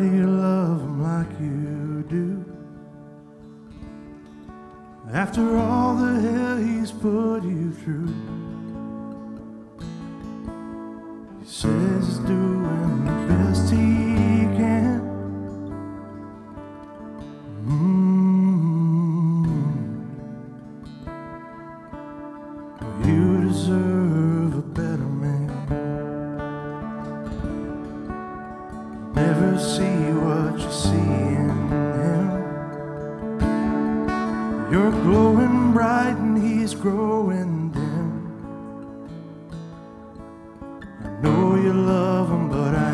Nobody love him like you do. After all the hell he's put you through, he says he's doing the best he can. Mm-hmm. You deserve a better man. Never seen in him. You're glowing bright and he's growing dim. I know you love him, but I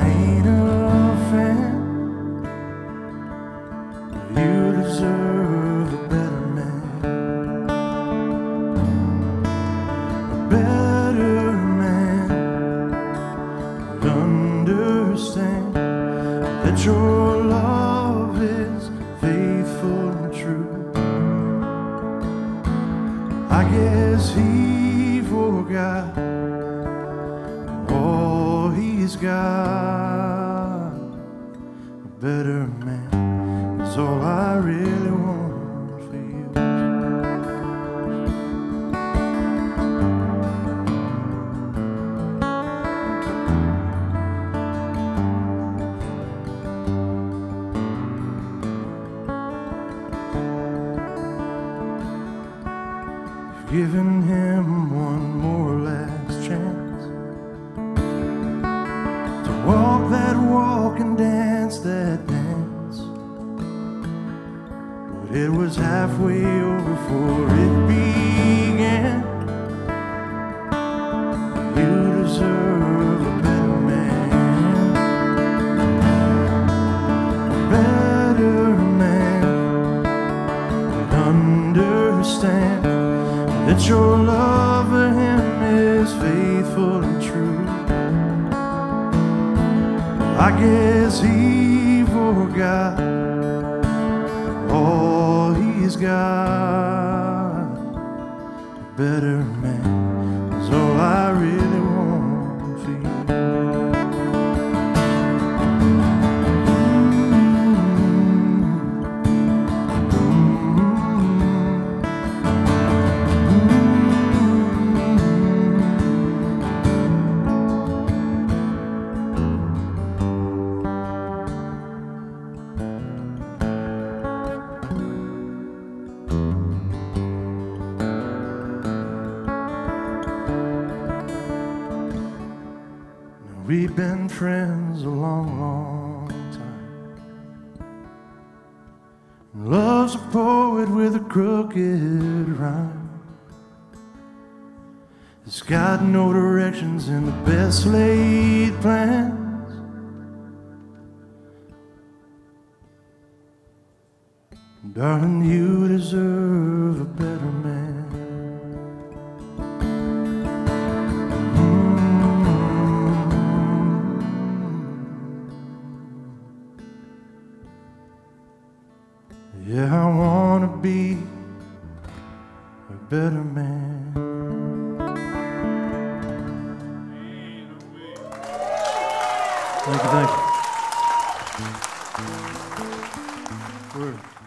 Guess he forgot all he's got. A better man is all I really Given him one more last chance to walk that walk and dance that dance. But it was halfway over before it began. You deserve a better man, a better man would understand that your love for him is faithful and true. I guess he forgot all he's got. Better We've been friends a long, long time. Love's a poet with a crooked rhyme. It's got no directions and the best laid plans. Darling, you deserve want to be a better man. Thank you, thank you. Word.